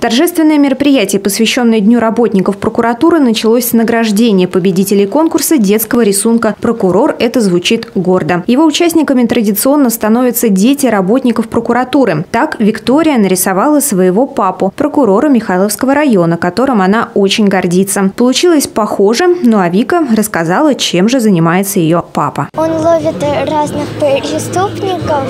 Торжественное мероприятие, посвященное Дню работников прокуратуры, началось с награждения победителей конкурса детского рисунка «Прокурор». Это звучит гордо. Его участниками традиционно становятся дети работников прокуратуры. Так Виктория нарисовала своего папу, прокурора Михайловского района, которым она очень гордится. Получилось похоже, ну а Вика рассказала, чем же занимается ее папа. Он ловит разных преступников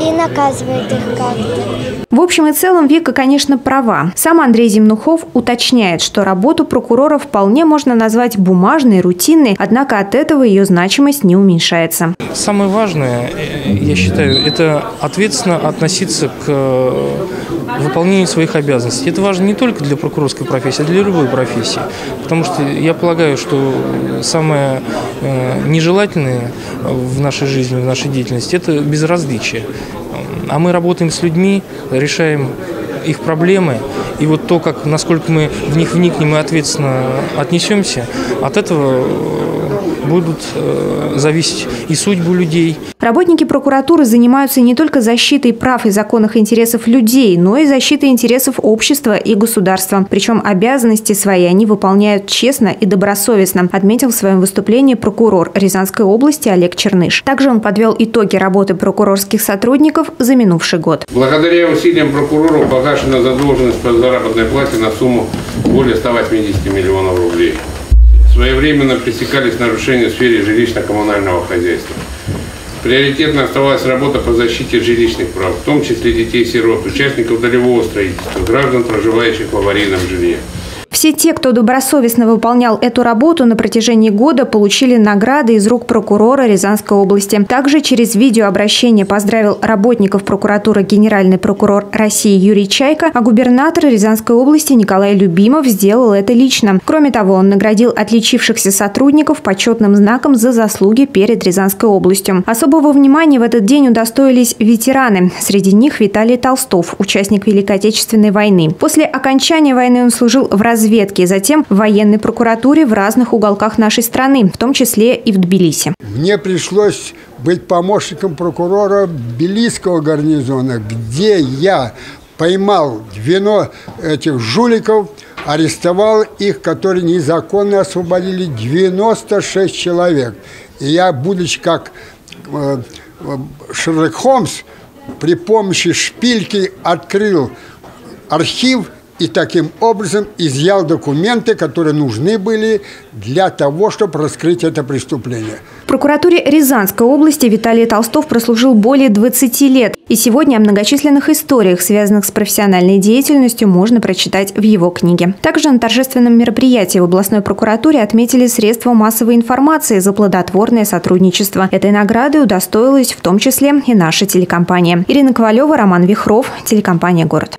и наказывает их как-то. В общем и целом Вика, конечно, права. Сам Андрей Земнухов уточняет, что работу прокурора вполне можно назвать бумажной, рутинной, однако от этого ее значимость не уменьшается. Самое важное, э, я считаю, это ответственно относиться к э, выполнению своих обязанностей. Это важно не только для прокурорской профессии, а для любой профессии. Потому что я полагаю, что самое э, нежелательное в нашей жизни, в нашей деятельности – это безразличие. А мы работаем с людьми, решаем их проблемы. И вот то, как, насколько мы в них вникнем и ответственно отнесемся, от этого будут э, зависеть и судьбу людей. Работники прокуратуры занимаются не только защитой прав и законных интересов людей, но и защитой интересов общества и государства. Причем обязанности свои они выполняют честно и добросовестно, отметил в своем выступлении прокурор Рязанской области Олег Черныш. Также он подвел итоги работы прокурорских сотрудников за минувший год. Благодаря усилиям прокуроров погашена задолженность по заработной плате на сумму более 180 миллионов рублей своевременно пресекались нарушения в сфере жилищно-коммунального хозяйства. Приоритетно оставалась работа по защите жилищных прав, в том числе детей-сирот, участников долевого строительства, граждан, проживающих в аварийном жилье. Все те, кто добросовестно выполнял эту работу на протяжении года, получили награды из рук прокурора Рязанской области. Также через видеообращение поздравил работников прокуратуры генеральный прокурор России Юрий Чайка, а губернатор Рязанской области Николай Любимов сделал это лично. Кроме того, он наградил отличившихся сотрудников почетным знаком за заслуги перед Рязанской областью. Особого внимания в этот день удостоились ветераны. Среди них Виталий Толстов, участник Великой Отечественной войны. После окончания войны он служил в разведке разведки, затем в военной прокуратуре в разных уголках нашей страны, в том числе и в Тбилиси. Мне пришлось быть помощником прокурора Тбилисского гарнизона, где я поймал 90 этих жуликов, арестовал их, которые незаконно освободили 96 человек. И я, будучи как э, э, Шерлок Холмс, при помощи шпильки открыл архив и таким образом изъял документы, которые нужны были для того, чтобы раскрыть это преступление. В прокуратуре Рязанской области Виталий Толстов прослужил более 20 лет. И сегодня о многочисленных историях, связанных с профессиональной деятельностью, можно прочитать в его книге. Также на торжественном мероприятии в областной прокуратуре отметили средства массовой информации за плодотворное сотрудничество. Этой награды удостоилась в том числе и наша телекомпания. Ирина Ковалева, Роман Вихров, телекомпания «Город».